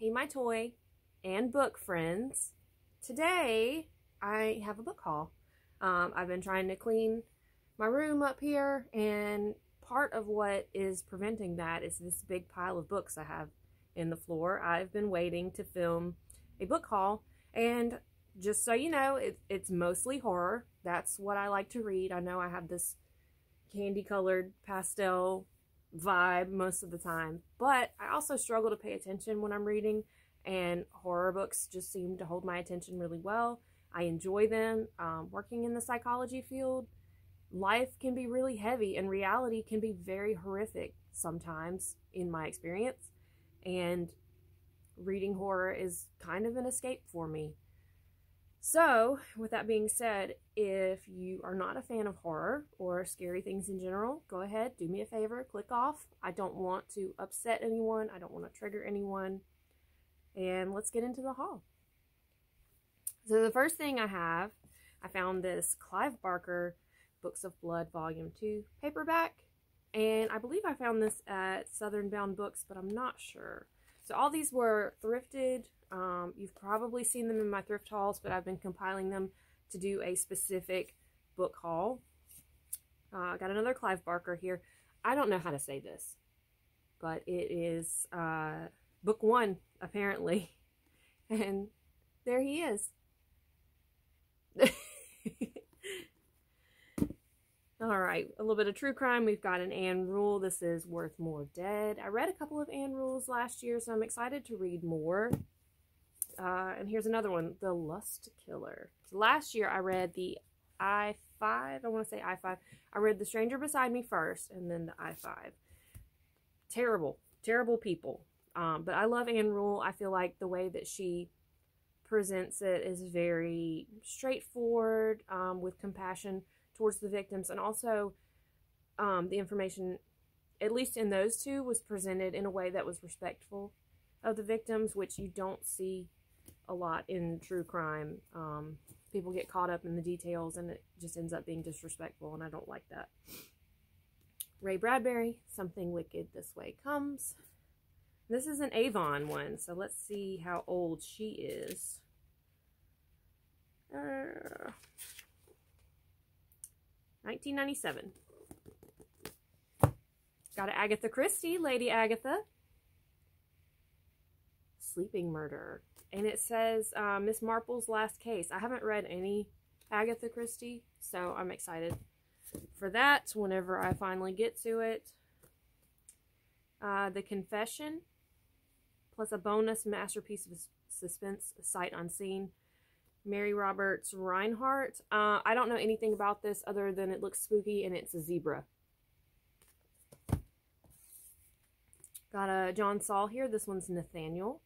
Hey My Toy and book friends. Today I have a book haul. Um, I've been trying to clean my room up here and part of what is preventing that is this big pile of books I have in the floor. I've been waiting to film a book haul and just so you know, it, it's mostly horror. That's what I like to read. I know I have this candy colored pastel vibe most of the time, but I also struggle to pay attention when I'm reading, and horror books just seem to hold my attention really well. I enjoy them. Um, working in the psychology field, life can be really heavy, and reality can be very horrific sometimes, in my experience. And reading horror is kind of an escape for me. So, with that being said, if you are not a fan of horror or scary things in general, go ahead, do me a favor, click off. I don't want to upset anyone, I don't want to trigger anyone. And let's get into the haul. So, the first thing I have, I found this Clive Barker Books of Blood Volume 2 paperback. And I believe I found this at Southern Bound Books, but I'm not sure. So all these were thrifted. Um, you've probably seen them in my thrift hauls, but I've been compiling them to do a specific book haul. Uh, I got another Clive Barker here. I don't know how to say this, but it is uh, book one, apparently. And there he is. All right, a little bit of true crime. We've got an Ann Rule. This is Worth More Dead. I read a couple of Ann Rules last year, so I'm excited to read more. Uh, and here's another one, The Lust Killer. Last year I read the I-5, I want to say I-5. I read The Stranger Beside Me first, and then the I-5. Terrible, terrible people. Um, but I love Ann Rule. I feel like the way that she presents it is very straightforward, um, with compassion towards the victims and also um, the information at least in those two was presented in a way that was respectful of the victims which you don't see a lot in true crime um, people get caught up in the details and it just ends up being disrespectful and i don't like that ray bradbury something wicked this way comes this is an avon one so let's see how old she is uh, 1997. Got an Agatha Christie, Lady Agatha. Sleeping Murder. And it says uh, Miss Marple's Last Case. I haven't read any Agatha Christie, so I'm excited for that whenever I finally get to it. Uh, the Confession, plus a bonus masterpiece of suspense, Sight Unseen. Mary Roberts Rinehart. Uh, I don't know anything about this other than it looks spooky and it's a zebra. Got a John Saul here. This one's Nathaniel.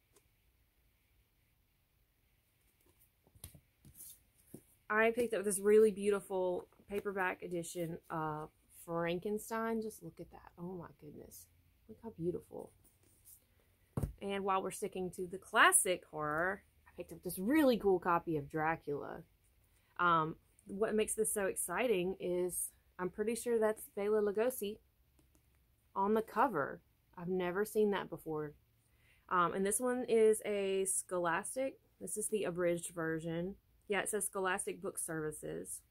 I picked up this really beautiful paperback edition of Frankenstein. Just look at that. Oh my goodness. Look how beautiful. And while we're sticking to the classic horror, I picked up this really cool copy of Dracula. Um, what makes this so exciting is I'm pretty sure that's Bela Lugosi on the cover. I've never seen that before. Um, and this one is a Scholastic. This is the abridged version. Yeah, it says Scholastic Book Services.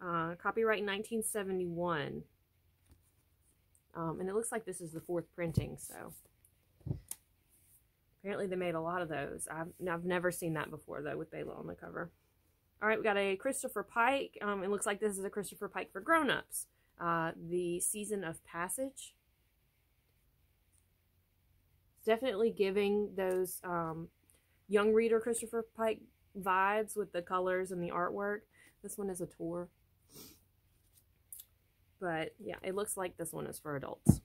Uh, copyright 1971. Um, and it looks like this is the fourth printing, so Apparently they made a lot of those. I've, I've never seen that before, though, with Bela on the cover. All right, we got a Christopher Pike. Um, it looks like this is a Christopher Pike for grown-ups. Uh, the Season of Passage. Definitely giving those um, young reader Christopher Pike vibes with the colors and the artwork. This one is a Tor. But, yeah, it looks like this one is for adults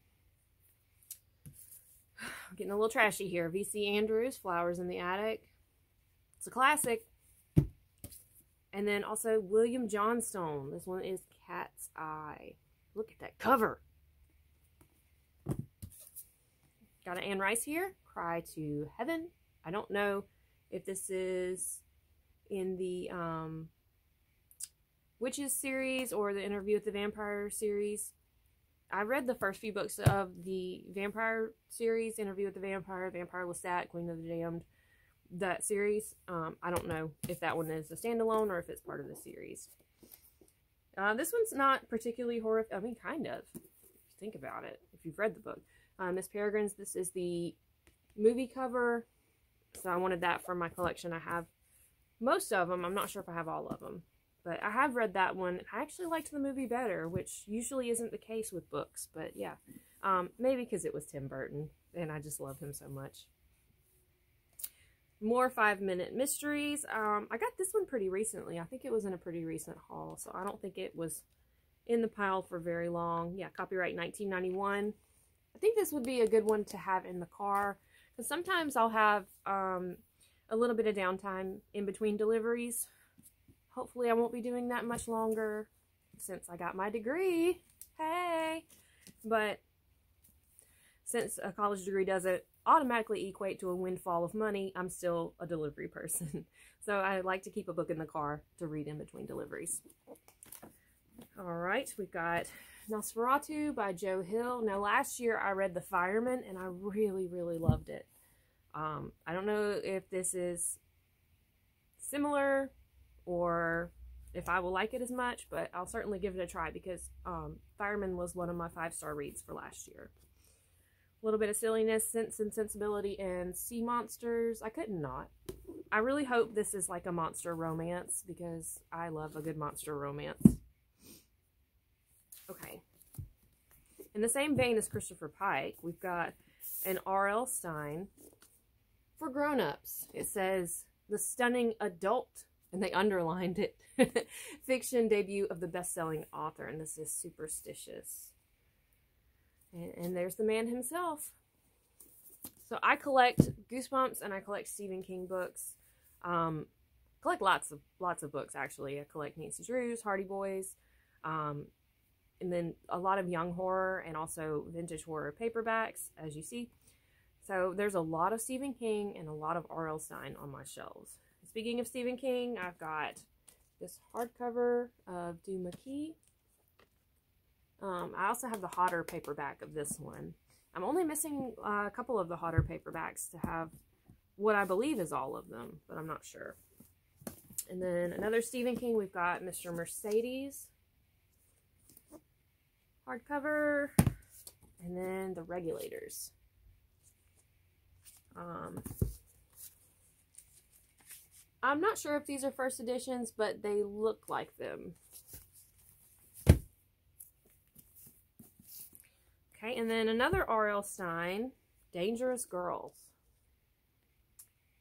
getting a little trashy here. V.C. Andrews, Flowers in the Attic. It's a classic. And then also William Johnstone. This one is Cat's Eye. Look at that cover. Got an Anne Rice here. Cry to Heaven. I don't know if this is in the um, Witches series or the Interview with the Vampire series. I read the first few books of the vampire series, Interview with the Vampire, Vampire Lestat, Queen of the Damned, that series. Um, I don't know if that one is a standalone or if it's part of the series. Uh, this one's not particularly horrific. I mean, kind of. Think about it, if you've read the book. Uh, Miss Peregrine's, this is the movie cover. So I wanted that for my collection. I have most of them. I'm not sure if I have all of them. But I have read that one. I actually liked the movie better, which usually isn't the case with books. But yeah, um, maybe because it was Tim Burton, and I just love him so much. More five-minute mysteries. Um, I got this one pretty recently. I think it was in a pretty recent haul, so I don't think it was in the pile for very long. Yeah, copyright 1991. I think this would be a good one to have in the car, because sometimes I'll have um, a little bit of downtime in between deliveries hopefully I won't be doing that much longer since I got my degree. Hey! But since a college degree doesn't automatically equate to a windfall of money, I'm still a delivery person. so I like to keep a book in the car to read in between deliveries. All right, we've got Nosferatu by Joe Hill. Now, last year I read The Fireman, and I really, really loved it. Um, I don't know if this is similar or if I will like it as much, but I'll certainly give it a try because um, Fireman was one of my five-star reads for last year. A little bit of silliness, sense and sensibility, and sea monsters. I couldn't not. I really hope this is like a monster romance because I love a good monster romance. Okay. In the same vein as Christopher Pike, we've got an R.L. Stine for grown-ups. It says, the stunning adult and they underlined it. Fiction debut of the best-selling author, and this is superstitious. And, and, there's the man himself. So I collect Goosebumps and I collect Stephen King books. Um, collect lots of lots of books actually. I collect Nancy Drews, Hardy Boys, um, and then a lot of young horror and also vintage horror paperbacks, as you see. So there's a lot of Stephen King and a lot of R.L. Stine on my shelves. Speaking of Stephen King, I've got this hardcover of Duma Key. Um, I also have the Hodder paperback of this one. I'm only missing uh, a couple of the Hodder paperbacks to have what I believe is all of them, but I'm not sure. And then another Stephen King, we've got Mr. Mercedes hardcover, and then the Regulators. Um, I'm not sure if these are first editions, but they look like them. Okay, and then another R.L. Stine, Dangerous Girls.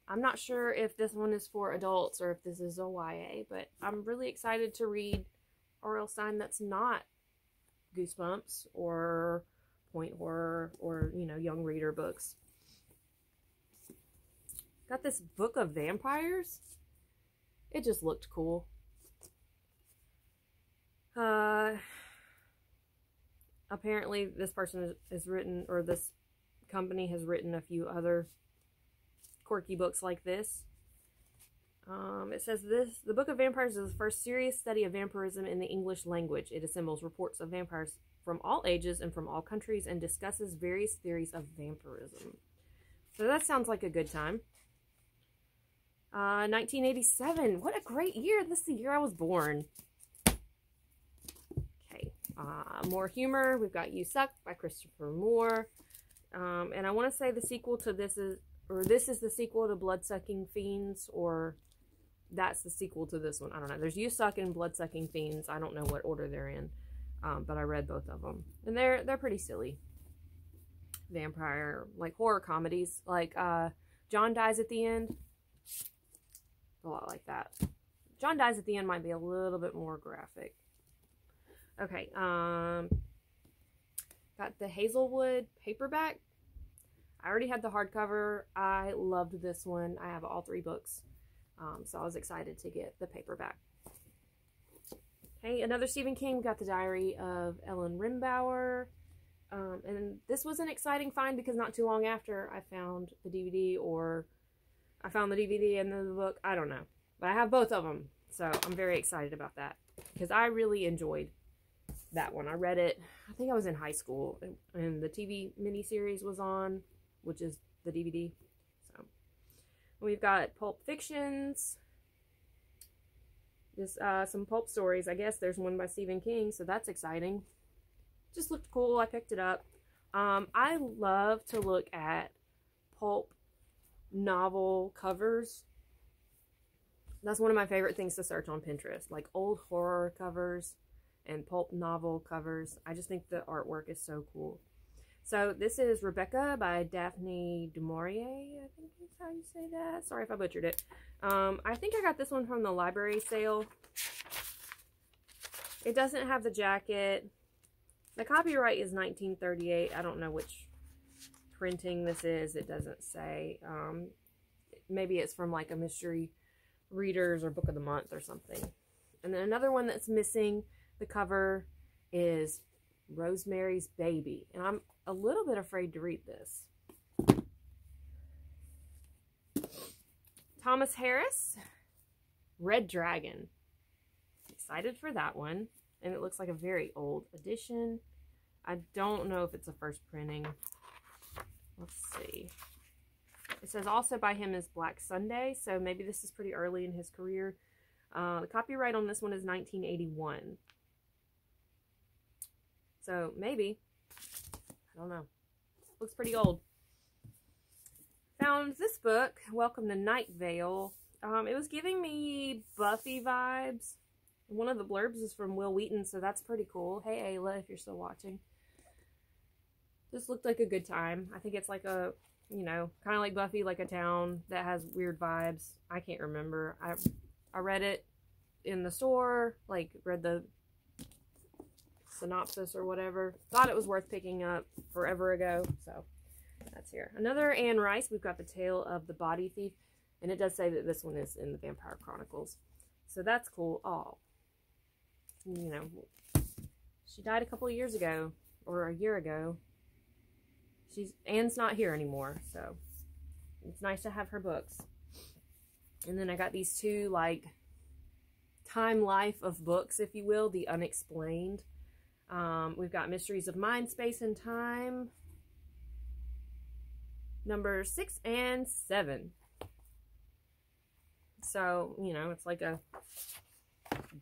I'm not sure if this one is for adults or if this is a YA, but I'm really excited to read R.L. Stine that's not Goosebumps or Point Horror or, you know, young reader books. Got this book of vampires. It just looked cool. Uh, apparently this person has written, or this company has written a few other quirky books like this. Um, it says this, the Book of Vampires is the first serious study of vampirism in the English language. It assembles reports of vampires from all ages and from all countries and discusses various theories of vampirism. So that sounds like a good time. 1987. Uh, what a great year. This is the year I was born. Okay. Uh, more humor. We've got You Suck by Christopher Moore. Um, and I want to say the sequel to this is, or this is the sequel to Bloodsucking Fiends, or that's the sequel to this one. I don't know. There's You Suck and Bloodsucking Fiends. I don't know what order they're in, um, but I read both of them. And they're, they're pretty silly. Vampire, like horror comedies. Like, uh, John dies at the end a lot like that. John dies at the end might be a little bit more graphic. Okay, um, got the Hazelwood paperback. I already had the hardcover. I loved this one. I have all three books, um, so I was excited to get the paperback. Okay, another Stephen King. Got the Diary of Ellen Rimbauer. Um, and this was an exciting find because not too long after I found the DVD or I found the DVD and the book. I don't know. But I have both of them. So I'm very excited about that. Because I really enjoyed that one. I read it, I think I was in high school, and the TV miniseries was on, which is the DVD. So we've got Pulp Fictions, just uh, some pulp stories. I guess there's one by Stephen King, so that's exciting. Just looked cool. I picked it up. Um, I love to look at pulp novel covers. That's one of my favorite things to search on Pinterest, like old horror covers and pulp novel covers. I just think the artwork is so cool. So this is Rebecca by Daphne du Maurier, I think is how you say that. Sorry if I butchered it. Um, I think I got this one from the library sale. It doesn't have the jacket. The copyright is 1938. I don't know which printing this is. It doesn't say. Um, maybe it's from like a mystery readers or book of the month or something. And then another one that's missing the cover is Rosemary's Baby. And I'm a little bit afraid to read this. Thomas Harris, Red Dragon. Excited for that one. And it looks like a very old edition. I don't know if it's a first printing. Let's see. It says also by him is Black Sunday, so maybe this is pretty early in his career. Uh, the copyright on this one is 1981. So maybe. I don't know. Looks pretty old. Found this book, Welcome to Night Vale. Um, it was giving me Buffy vibes. One of the blurbs is from Wil Wheaton, so that's pretty cool. Hey, Ayla, if you're still watching. This looked like a good time. I think it's like a, you know, kind of like Buffy, like a town that has weird vibes. I can't remember. I, I read it in the store, like read the synopsis or whatever. Thought it was worth picking up forever ago, so that's here. Another Anne Rice. We've got The Tale of the Body Thief, and it does say that this one is in the Vampire Chronicles. So that's cool. Oh, you know, she died a couple years ago, or a year ago. She's Anne's not here anymore, so it's nice to have her books. And then I got these two, like, time life of books, if you will, The Unexplained. Um, we've got Mysteries of Mind, Space, and Time. Number six and seven. So, you know, it's like a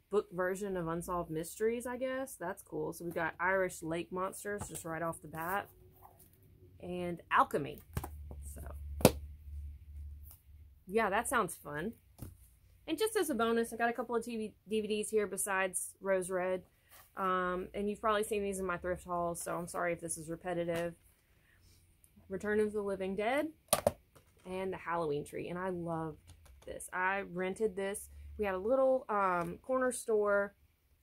book version of Unsolved Mysteries, I guess. That's cool. So we've got Irish Lake Monsters just right off the bat and alchemy. So, yeah, that sounds fun. And just as a bonus, I got a couple of TV DVDs here besides Rose Red. Um, and you've probably seen these in my thrift haul, so I'm sorry if this is repetitive. Return of the Living Dead and the Halloween Tree. And I loved this. I rented this. We had a little um, corner store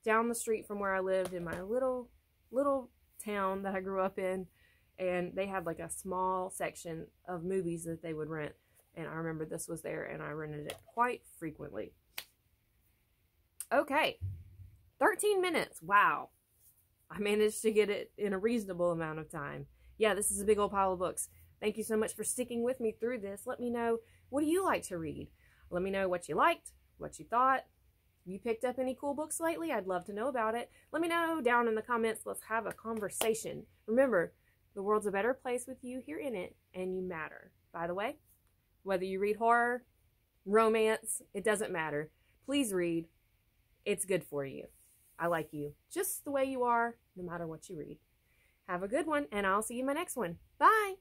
down the street from where I lived in my little, little town that I grew up in and they had like a small section of movies that they would rent and I remember this was there and I rented it quite frequently. Okay, 13 minutes. Wow. I managed to get it in a reasonable amount of time. Yeah, this is a big old pile of books. Thank you so much for sticking with me through this. Let me know, what do you like to read? Let me know what you liked, what you thought. You picked up any cool books lately? I'd love to know about it. Let me know down in the comments. Let's have a conversation. Remember, the world's a better place with you here in it, and you matter. By the way, whether you read horror, romance, it doesn't matter. Please read. It's good for you. I like you just the way you are, no matter what you read. Have a good one, and I'll see you in my next one. Bye!